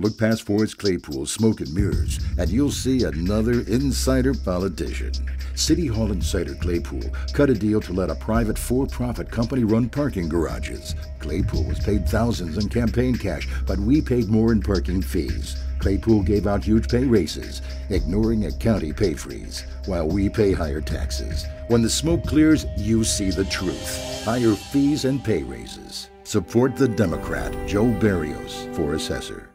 Look past Forrest Claypool, smoke and mirrors, and you'll see another insider politician. City Hall insider Claypool cut a deal to let a private for profit company run parking garages. Claypool was paid thousands in campaign cash, but we paid more in parking fees. Claypool gave out huge pay raises, ignoring a county pay freeze, while we pay higher taxes. When the smoke clears, you see the truth. Higher fees and pay raises. Support the Democrat, Joe Berrios, for assessor.